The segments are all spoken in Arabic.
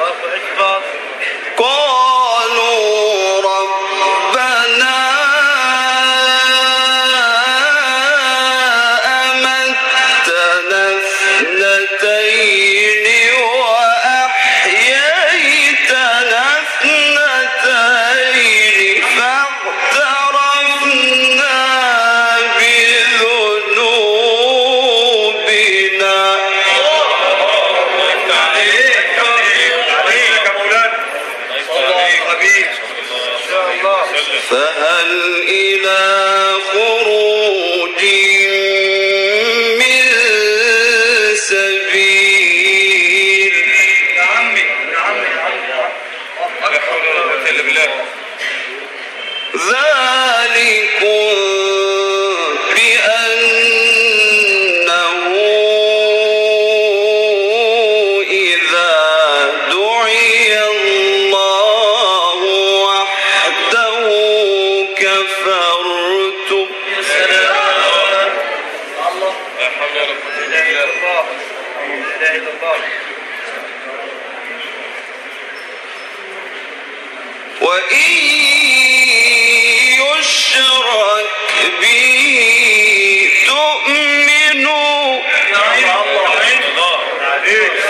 Allahu Akbar. اللي نعم، نعم، نعم. بالله. وإن يشرك به تؤمن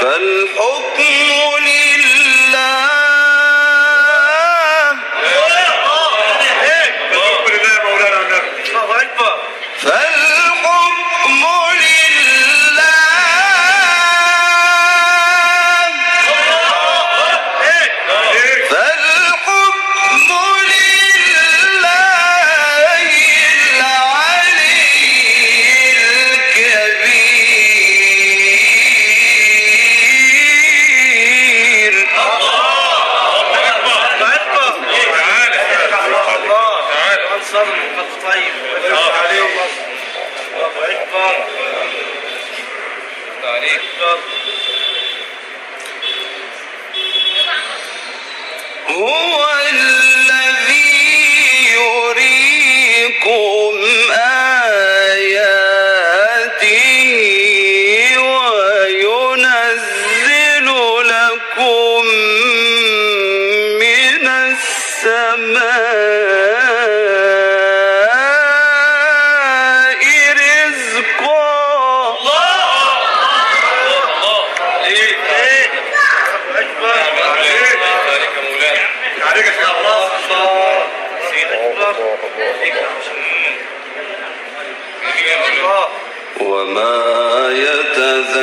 فالحكم طيب الله عليك الله أكبر. الله أكبر.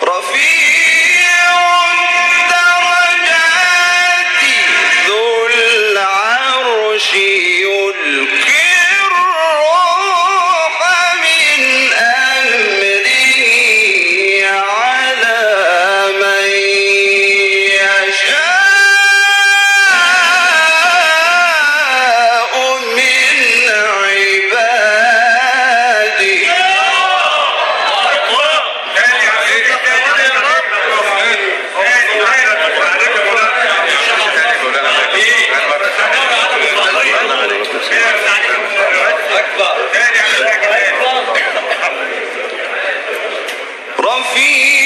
Rafinha! I'm feet.